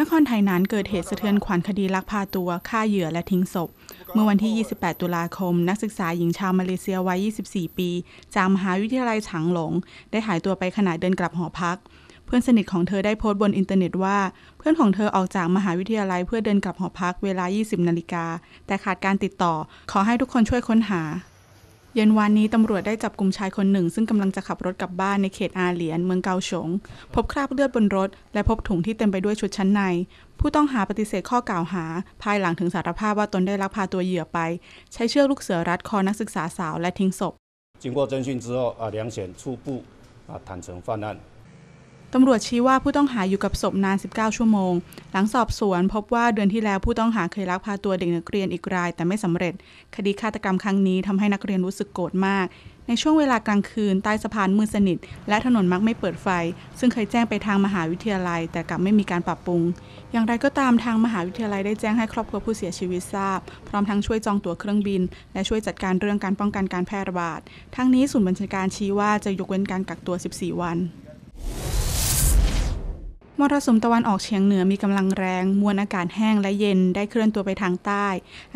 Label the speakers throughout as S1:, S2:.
S1: นครไทยนั้นเกิดเหตุสะเทือนขวัญคดีลักพาตัวฆ่าเหยื่อและทิ้งศพ เมื่อวันที่ 28 ตุลาคม นักศึกษาหญิงชาวมาเลเซียวัย 24 ปี จากมหาวิทยาลัยฉางหลง ได้หายตัวไปขณะเดินกลับหอพัก เพื่อนสนิทของเธอได้โพสต์บนอินเทอร์เน็ตว่า เพื่อนของเธอออกจากมหาวิทยาลัยเพื่อเดินกลับหอพักเวลา 20 นาฬิกา แต่ขาดการติดต่อ ขอให้ทุกคนช่วยค้นหา เย็นวานนี้ตำรวจได้จับกลุ่มชายคนหนึ่ง ซึ่งกำลังจะขับรถกลับบ้านในเขตอาเหลียน เมืองเกาฉง พบคราบเลือดบนรถ และพบถุงที่เต็มไปด้วยชุดชั้นใน ผู้ต้องหาปฏิเสธข้อกล่าวหา ภายหลังถึงสารภาพว่าตนได้ลักพาตัวเหยื่อไป ใช้เชือกลูกเสือรัดคอนักศึกษาสาวและทิ้งศพ
S2: 经过侦讯之后啊，梁显初步啊坦诚犯案。
S1: ตำรวจชี้ว่าผู้ต้องหาอยู่กับศพนาน 19 ชั่วโมง หลังสอบสวนพบว่าเดือนที่แล้วผู้ต้องหาเคยลักพาตัวเด็กนักเรียนอีกราย แต่ไม่สำเร็จ คดีฆาตกรรมครั้งนี้ทำให้นักเรียนรู้สึกโกรธมาก ในช่วงเวลากลางคืนใต้สะพานมืดสนิท และถนนมักไม่เปิดไฟ ซึ่งเคยแจ้งไปทางมหาวิทยาลัย แต่กลับไม่มีการปรับปรุง อย่างไรก็ตามทางมหาวิทยาลัยได้แจ้งให้ครอบครัวผู้เสียชีวิตทราบ พร้อมทั้งช่วยจองตั๋วเครื่องบิน และช่วยจัดการเรื่องการป้องกันการแพร่ระบาด ทั้งนี้ศูนย์บัญชาการชี้ว่าจะยกเว้นการกักตัว 14 วัน มรสุมตะวันออกเฉียงเหนือมีกำลังแรง มวลอากาศแห้งและเย็นได้เคลื่อนตัวไปทางใต้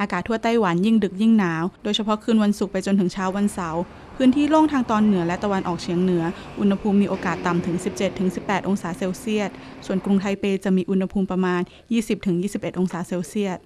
S1: อากาศทั่วไต้หวันยิ่งดึกยิ่งหนาว โดยเฉพาะคืนวันศุกร์ไปจนถึงเช้าวันเสาร์ พื้นที่โล่งทางตอนเหนือและตะวันออกเฉียงเหนือ อุณหภูมิมีโอกาสต่ำถึง 17-18 องศาเซลเซียส ส่วนกรุงไทเปจะมีอุณหภูมิประมาณ 20-21 องศาเซลเซียส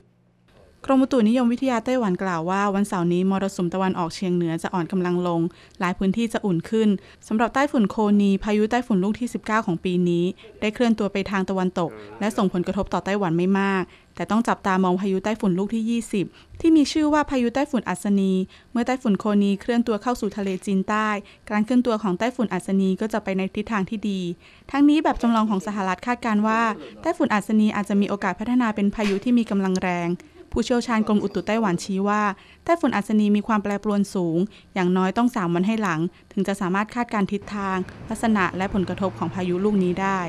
S1: กรมอุตุนิยมวิทยาไต้หวันกล่าวว่า วันเสาร์นี้มรสุมตะวันออกเฉียงเหนือจะอ่อนกำลังลง หลายพื้นที่จะอุ่นขึ้นสำหรับใต้ฝุ่นโคนีพายุใต้ฝุ่นลูกที่ 19 ของปีนี้ ได้เคลื่อนตัวไปทางตะวันตก และส่งผลกระทบต่อไต้หวันไม่มาก แต่ต้องจับตามองพายุใต้ฝุ่นลูกที่ 20 ที่มีชื่อว่าพายุใต้ฝุ่นอัศนี เมื่อไต้ฝุ่นโคนีเคลื่อนตัวเข้าสู่ทะเลจีนใต้ การเคลื่อนตัวของไต้ฝุ่นอัศนีก็จะไปในทิศทางที่ดี ทั้งนี้แบบจำลองของสหรัฐคาดการณ์ว่าไต้ฝุ่นอัศนีอาจจะมีโอกาสพัฒนาเป็นพายุที่มีกำลังแรง ผู้เชี่ยวชาญกรมอุตุไต้หวันชี้ว่าไต้ฝุ่นอัศนีมีความแปรปรวนสูง อย่างน้อยต้อง 3 วันให้หลัง ถึงจะสามารถคาดการทิศทาง ลักษณะและผลกระทบของพายุลูกนี้ได้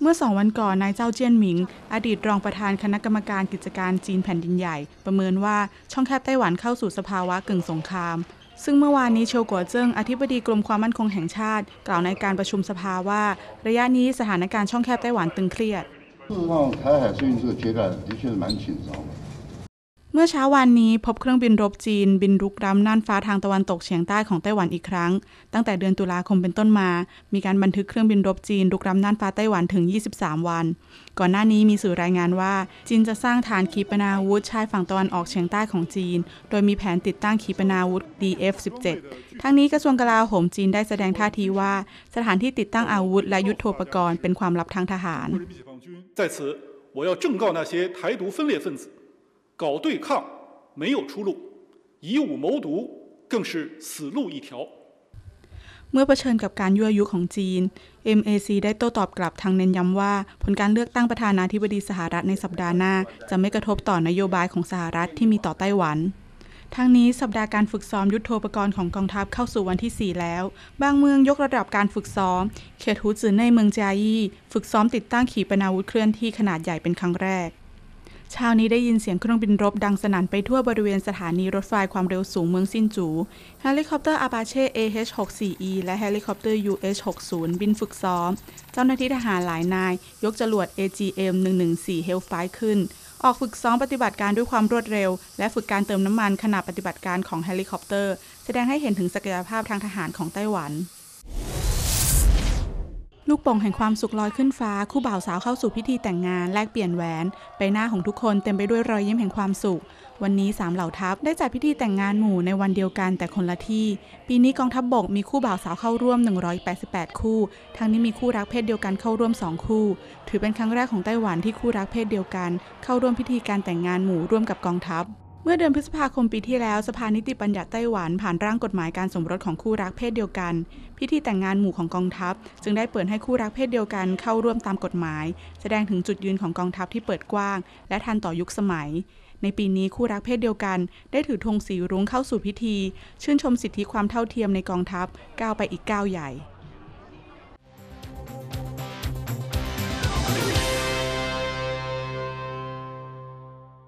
S1: เมื่อสองวันก่อนนายเจ้าเจียนหมิง อดีตรองประธานคณะกรรมการกิจการจีนแผ่นดินใหญ่ ประเมินว่าช่องแคบไต้หวันเข้าสู่สภาวะกึ่งสงคราม ซึ่งเมื่อวานนี้เชียวกัวเจิ้งอธิบดีกรมความมั่นคงแห่งชาติ กล่าวในการประชุมสภาว่า ระยะนี้สถานการณ์ช่องแคบไต้หวันตึงเครียด
S3: 事实上，台海最近这个阶段的确是蛮紧张的。
S1: เมื่อเช้าวันนี้พบเครื่องบินรบจีน บินรุกล้ำน่านฟ้าทางตะวันตกเฉียงใต้ของไต้หวันอีกครั้ง ตั้งแต่เดือนตุลาคมเป็นต้นมา มีการบันทึกเครื่องบินรบจีนรุกล้ำน่านฟ้าไต้หวันถึง 23 วัน ก่อนหน้านี้มีสื่อรายงานว่า จีนจะสร้างฐานขีปนาวุธชายฝั่งตะวันออกเฉียงใต้ของจีน โดยมีแผนติดตั้งขีปนาวุธ DF-17 ทั้งนี้กระทรวงกลาโหมจีนได้แสดงท่าทีว่า สถานที่ติดตั้งอาวุธ และยุทโธปกรณ์เป็นความลับทางทหาร
S4: 人民解放军 在此，我要正告那些台独分裂分子，搞对抗没有出路，以武谋独更是死路一条。
S1: เมื่อเผชิญกับการยั่วยุของจีน MAC ได้โต้ตอบกลับทางเน้นย้ำว่า ผลการเลือกตั้งประธานาธิบดีสหรัฐในสัปดาห์หน้า จะไม่กระทบต่อนโยบายของสหรัฐที่มีต่อไต้หวัน ทั้งนี้สัปดาห์การฝึกซ้อมยุทโธปกรณ์ของกองทัพเข้าสู่วันที่ 4 แล้ว บางเมืองยกระดับการฝึกซ้อม เขตหูจือในเมืองจายีฝึกซ้อมติดตั้งขีปนาวุธเคลื่อนที่ขนาดใหญ่เป็นครั้งแรกเช้านี้ได้ยินเสียงเครื่องบินรบดังสนั่นไปทั่วบริเวณสถานีรถไฟความเร็วสูงเมืองซินจู เฮลิคอปเตอร์อาปาเช่ AH-64E และเฮลิคอปเตอร์ UH-60 บินฝึกซ้อม เจ้าหน้าที่ทหารหลายนาย ยกจรวด AGM-114 Hellfire ขึ้น ออกฝึกซ้อมปฏิบัติการด้วยความรวดเร็ว และฝึกการเติมน้ำมันขณะปฏิบัติการของเฮลิคอปเตอร์ แสดงให้เห็นถึงศักยภาพทางทหารของไต้หวัน ลูกโป่งแห่งความสุขลอยขึ้นฟ้า คู่บ่าวสาวเข้าสู่พิธีแต่งงานแลกเปลี่ยนแหวนใบหน้าของทุกคนเต็มไปด้วยรอยยิ้มแห่งความสุข วันนี้สามเหล่าทัพได้จัดพิธีแต่งงานหมู่ในวันเดียวกันแต่คนละที่ ปีนี้กองทัพบบกมีคู่บ่าวสาวเข้าร่วม 188 คู่ ทั้งนี้มีคู่รักเพศเดียวกันเข้าร่วม 2 คู่ ถือเป็นครั้งแรกของไต้หวันที่คู่รักเพศเดียวกัน เข้าร่วมพิธีการแต่งงานหมู่ร่วมกับกองทัพ เมื่อเดือนพฤษภาคมปีที่แล้ว สภานิติบัญญัติไต้หวันผ่านร่างกฎหมายการสมรสของคู่รักเพศเดียวกัน พิธีแต่งงานหมู่ของกองทัพ จึงได้เปิดให้คู่รักเพศเดียวกันเข้าร่วมตามกฎหมาย แสดงถึงจุดยืนของกองทัพที่เปิดกว้าง และทันต่อยุคสมัย ในปีนี้คู่รักเพศเดียวกัน ได้ถือธงสีรุ้งเข้าสู่พิธี ชื่นชมสิทธิความเท่าเทียมในกองทัพก้าวไปอีกก้าวใหญ่